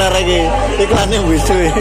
bener lagi iklannya bisu ya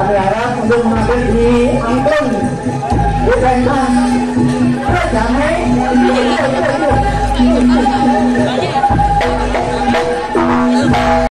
arah-arah untuk mampir di Angkun di Pentang Terus damai Terus damai